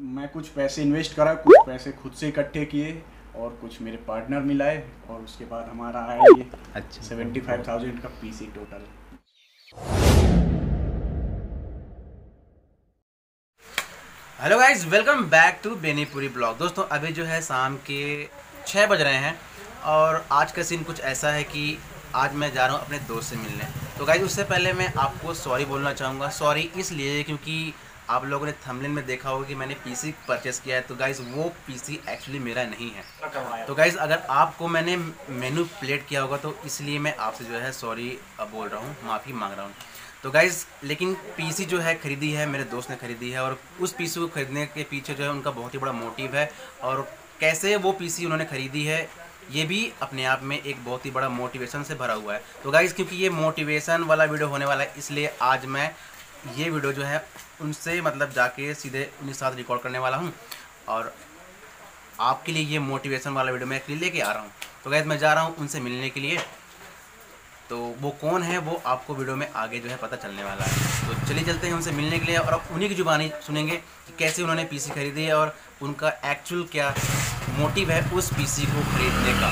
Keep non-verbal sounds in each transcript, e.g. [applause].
मैं कुछ पैसे इन्वेस्ट करा कुछ पैसे खुद से इकट्ठे किए और कुछ मेरे पार्टनर मिलाए और उसके बाद हमारा आया ये अच्छा। सेवेंटी फाइव थाउज़ेंड का PC total hello guys welcome back to Benipuri blog दोस्तों अभी जो है शाम के छः बज रहे हैं और आज का सीन कुछ ऐसा है कि आज मैं जा रहा हूँ अपने दोस्त से मिलने। तो गाइज़ उससे पहले मैं आपको सॉरी बोलना चाहूँगा। सॉरी इसलिए क्योंकि आप लोगों ने थमलिन में देखा होगा कि मैंने पीसी परचेस किया है तो गाइज़ वो पीसी एक्चुअली मेरा नहीं है। तो गाइज़ अगर आपको मैंने मेनू प्लेट किया होगा तो इसलिए मैं आपसे जो है सॉरी बोल रहा हूँ, माफ़ी मांग रहा हूँ। तो गाइज़ लेकिन पीसी जो है ख़रीदी है, मेरे दोस्त ने ख़रीदी है, और उस पीसी को ख़रीदने के पीछे जो है उनका बहुत ही बड़ा मोटिव है, और कैसे वो पीसी उन्होंने ख़रीदी है, ये भी अपने आप में एक बहुत ही बड़ा मोटिवेशन से भरा हुआ है। तो गाइज़ क्योंकि ये मोटिवेशन वाला वीडियो होने वाला है, इसलिए आज मैं ये वीडियो जो है उनसे मतलब जाके सीधे उनके साथ रिकॉर्ड करने वाला हूँ और आपके लिए ये मोटिवेशन वाला वीडियो मैं लेके आ रहा हूँ। तो गैस मैं जा रहा हूँ उनसे मिलने के लिए। तो वो कौन है, वो आपको वीडियो में आगे जो है पता चलने वाला है। तो चलिए चलते हैं उनसे मिलने के लिए और अब उन्हीं की जुबानी सुनेंगे कि कैसे उन्होंने पीसी खरीदी है और उनका एक्चुअल क्या मोटिव है उस पीसी को खरीदने का।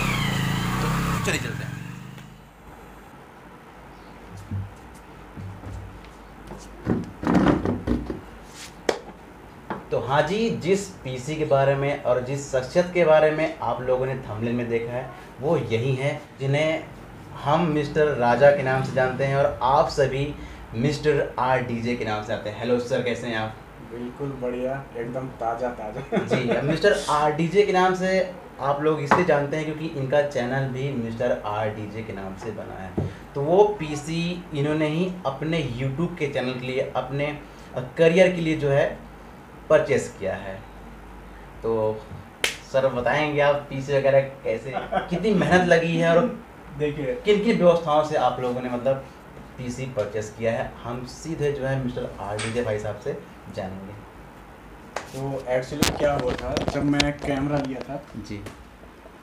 तो चलिए चलते हैं। हाँ जी जिस पीसी के बारे में और जिस शख्सियत के बारे में आप लोगों ने थंबनेल में देखा है वो यही है जिन्हें हम मिस्टर राजा के नाम से जानते हैं और आप सभी मिस्टर आर डीजे के नाम से जानते हैं। हेलो सर कैसे हैं आप? बिल्कुल बढ़िया एकदम ताज़ा ताज़ा। जी मिस्टर आर डीजे के नाम से आप लोग इसलिए जानते हैं क्योंकि इनका चैनल भी मिस्टर आर डीजे के नाम से बना है। तो वो पीसी इन्होंने ही अपने यूट्यूब के चैनल के लिए अपने करियर के लिए जो है परचेस किया है। तो सर बताएँगे आप पीसी वगैरह कैसे कितनी मेहनत लगी है और देखिए। किन किन व्यवस्थाओं से आप लोगों ने मतलब पीसी परचेस किया है? हम सीधे जो है मिस्टर आर डीजे भाई साहब से जानेंगे। तो एक्चुअली क्या हुआ था जब मैंने कैमरा लिया था जी।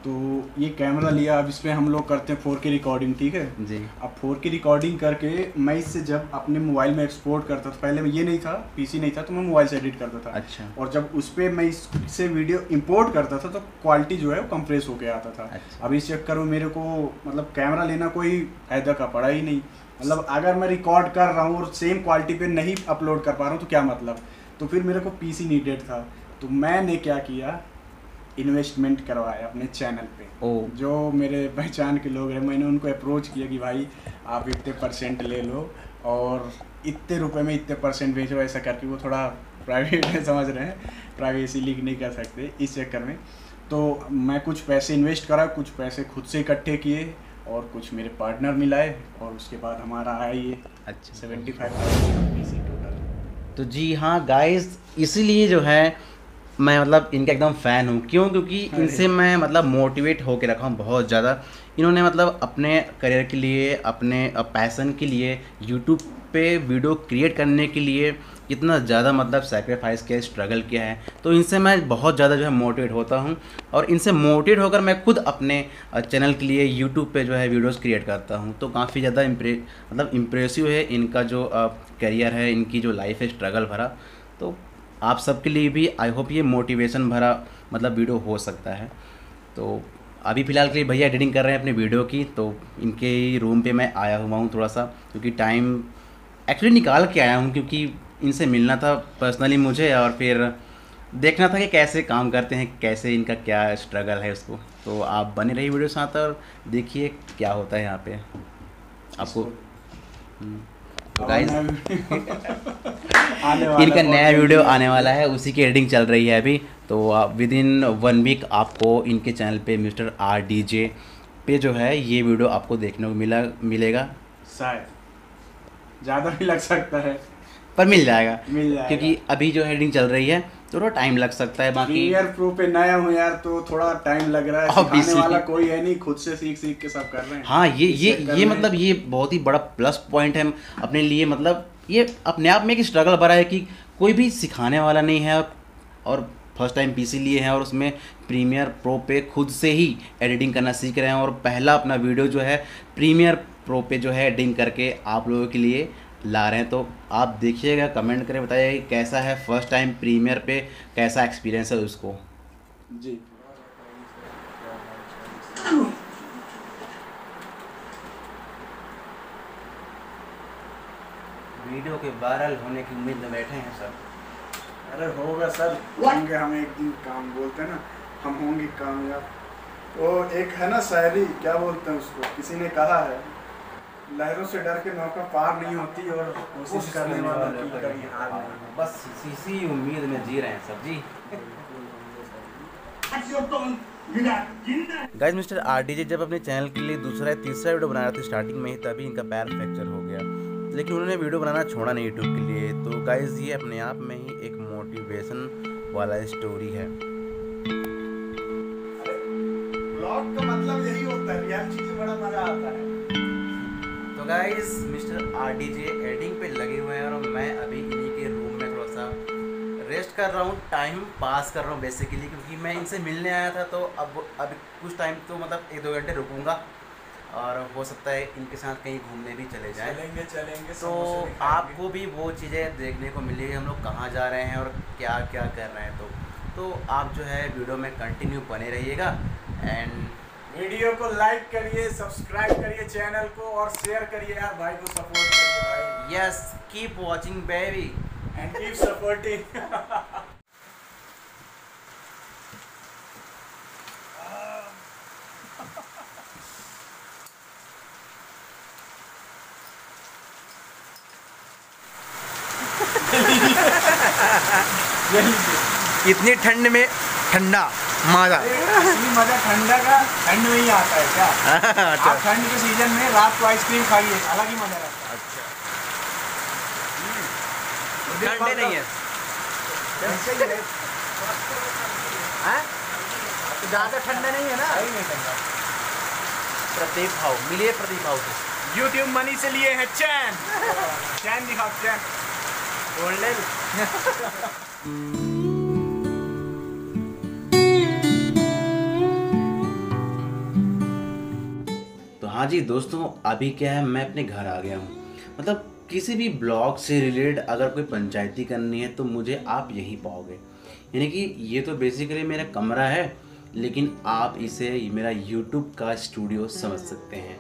तो ये कैमरा लिया अब इसमें हम लोग करते हैं फोर के रिकॉर्डिंग ठीक है? जी। अब फोर के रिकॉर्डिंग करके मैं इससे जब अपने मोबाइल में एक्सपोर्ट करता था पहले ये नहीं था पीसी नहीं था तो मैं मोबाइल से एडिट करता था। अच्छा। और जब उस पर मैं इससे वीडियो इंपोर्ट करता था तो क्वालिटी जो है वो कंप्रेस होकर आता था। अच्छा। अब इस चक्कर में मेरे को मतलब कैमरा लेना कोई फ़ायदा का पड़ा ही नहीं। मतलब अगर मैं रिकॉर्ड कर रहा हूँ और सेम क्वालिटी पे नहीं अपलोड कर पा रहा हूँ तो क्या मतलब? तो फिर मेरे को पीसी नीडेड था। तो मैंने क्या किया इन्वेस्टमेंट करवाया अपने चैनल पे। ओ। जो मेरे पहचान के लोग हैं मैंने उनको अप्रोच किया कि भाई आप इतने परसेंट ले लो और इतने रुपए में इतने परसेंट बेचो ऐसा करके वो थोड़ा प्राइवेट में समझ रहे हैं। प्राइवेसी लीक नहीं कर सकते इस चक्कर में। तो मैं कुछ पैसे इन्वेस्ट करा कुछ पैसे खुद से इकट्ठे किए और कुछ मेरे पार्टनर मिलाए और उसके बाद हमारा आया ये अच्छा। सेवेंटी फाइव टोटल तो जी हाँ गाइस इसीलिए जो है मैं मतलब इनका एकदम फ़ैन हूँ। क्यों? क्योंकि इनसे मैं मतलब मोटिवेट होके रखा हूँ बहुत ज़्यादा। इन्होंने मतलब अपने करियर के लिए अपने पैसन के लिए यूट्यूब पे वीडियो क्रिएट करने के लिए इतना ज़्यादा मतलब सेक्रीफाइस किया स्ट्रगल किया है। तो इनसे मैं बहुत ज़्यादा जो है मोटिवेट होता हूँ। और इनसे मोटिवेट होकर मैं खुद अपने चैनल के लिए यूट्यूब पे जो है वीडियोस क्रिएट करता हूँ। तो काफ़ी ज़्यादा इम्प्रे मतलब इम्प्रेसिव है इनका जो करियर है इनकी जो लाइफ है स्ट्रगल भरा। तो आप सबके लिए भी आई होप ये मोटिवेशन भरा मतलब वीडियो हो सकता है। तो अभी फ़िलहाल के लिए भैया एडिटिंग कर रहे हैं अपने वीडियो की तो इनके रूम पे मैं आया हुआ हूँ थोड़ा सा क्योंकि टाइम एक्चुअली निकाल के आया हूँ क्योंकि इनसे मिलना था पर्सनली मुझे और फिर देखना था कि कैसे काम करते हैं कैसे इनका क्या स्ट्रगल है उसको। तो आप बने रहिए वीडियो साथ और देखिए क्या होता है यहाँ पे। आपको तो गाइस [laughs] इनका नया वीडियो आने वाला है उसी की एडिटिंग चल रही है अभी। तो विद इन वन वीक आपको इनके चैनल पे मिस्टर आर डी जे पे जो है ये वीडियो आपको देखने को मिला मिलेगा। शायद। ज़्यादा भी लग सकता है। पर मिल जाएगा। मिल जाएगा। क्योंकि अभी जो एडिटिंग चल रही है थोड़ा टाइम लग सकता है बाकी। प्रीमियर प्रो पे नया हूँ यार तो थोड़ा टाइम लग रहा है। सिखाने. वाला कोई है नहीं खुद से सीख सीख के सब कर रहे हैं। हाँ ये ये ये मतलब ये बहुत ही बड़ा प्लस पॉइंट है अपने लिए मतलब ये अपने आप में एक स्ट्रगल भरा है कि कोई भी सिखाने वाला नहीं है और फ़र्स्ट टाइम पीसी लिए हैं और उसमें प्रीमियर प्रो पे खुद से ही एडिटिंग करना सीख रहे हैं और पहला अपना वीडियो जो है प्रीमियर प्रो पे जो है एडिटिंग करके आप लोगों के लिए ला रहे हैं तो आप देखिएगा कमेंट करें बताइए कि कैसा है फ़र्स्ट टाइम प्रीमियर पे कैसा एक्सपीरियंस है उसको। जी। वीडियो के वायरल होने की उम्मीद में बैठे हैं सर। अरे होगा सर। होंगे हम एक दिन काम बोलते हैं ना हम होंगे कामयाब। वो एक है ना शायरी क्या बोलते हैं उसको? किसी ने कहा है? लहरों से डर के नौका पार नहीं होती और कोशिश करने वालों की कभी हार नहीं बस इसी उम्मीद में जी रहे हैं sir ji. Guys mister R D जब अपने चैनल के लिए दूसरा या तीसरा वीडियो बना रहे थे स्टार्टिंग में ही तभी इनका पैर फ्रैक्चर हो गया। लेकिन उन्होंने वीडियो बनाना छोड़ा नहीं यूट्यूब के लिए। तो गाइज़ ये अपने आप में ही एक मोटिवेशन वाला स्टोरी है। ब्लॉग का मतलब यही होता है रियलिटी से बड़ा मज़ा आता है। Guys mister R D J editing पे लगे हुए हैं और मैं अभी इन्हीं के रूम में थोड़ा सा रेस्ट कर रहा हूँ टाइम पास कर रहा हूँ बेसिकली क्योंकि मैं इनसे मिलने आया था तो अब अब कुछ टाइम तो मतलब एक दो घंटे रुकूँगा और हो सकता है इनके साथ कहीं घूमने भी चले जाएँ। चलेंगे चलेंगे तो आपको भी वो चीज़ें देखने को मिलेगी हम लोग कहाँ जा रहे हैं और क्या क्या कर रहे हैं तो तो आप जो है वीडियो में कंटिन्यू बने रहिएगा। एंड वीडियो को लाइक करिए सब्सक्राइब करिए चैनल को और शेयर करिए यार भाई को सपोर्ट करिए भाई। Yes keep watching baby and keep supporting इतनी ठंड में ठंडा। मज़ा मज़ा ठंडा का ठंड में ही आता है क्या? [laughs] अच्छा। ठंड के सीज़न में रात को आइसक्रीम खाइए अलग ही मज़ा रहता है। ठंडे नहीं है। ऐसे ही है। ज़्यादा ठंडा नहीं है ना? सही नहीं ठंडा। प्रदीप भाव मिलिए प्रदीप भाव से। यूट्यूब मनी से लिए है चैन। [laughs] चैन दिखाओ चैन। गोल्डन [laughs] हाँ जी, दोस्तों अभी क्या है, मैं अपने घर आ गया हूँ। मतलब किसी भी ब्लॉग से रिलेटेड अगर कोई पंचायती करनी है तो मुझे आप यहीं पाओगे। यानी कि ये तो बेसिकली मेरा कमरा है, लेकिन आप इसे, मेरा यूट्यूब का स्टूडियो समझ सकते हैं।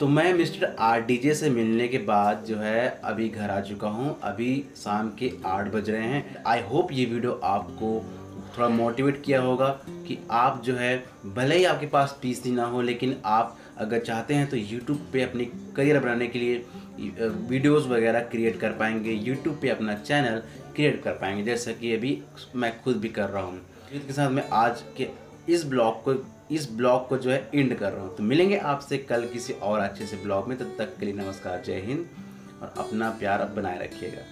तो मैं मिस्टर आर डी जे से मिलने के बाद जो है, अभी घर आ चुका हूँ। अभी शाम के आठ बज रहे हैं। आई होप ये वीडियो आपको थोड़ा मोटिवेट किया होगा कि आप जो है, भले ही आपके पास पीसी ना हो, लेकिन आप अगर चाहते हैं तो यूट्यूब पे अपनी करियर बनाने के लिए वीडियोस वगैरह क्रिएट कर पाएँगे यूट्यूब पे अपना चैनल क्रिएट कर पाएँगे। जैसा कि अभी मैं खुद भी कर रहा हूँ। इसके साथ मैं आज के इस ब्लॉग को, इस ब्लॉग को जो है एंड कर रहा हूँ। तो मिलेंगे आपसे कल किसी और अच्छे से ब्लॉग में। तब तो तक के लिए नमस्कार, जय हिंद और अपना प्यार अब बनाए रखिएगा।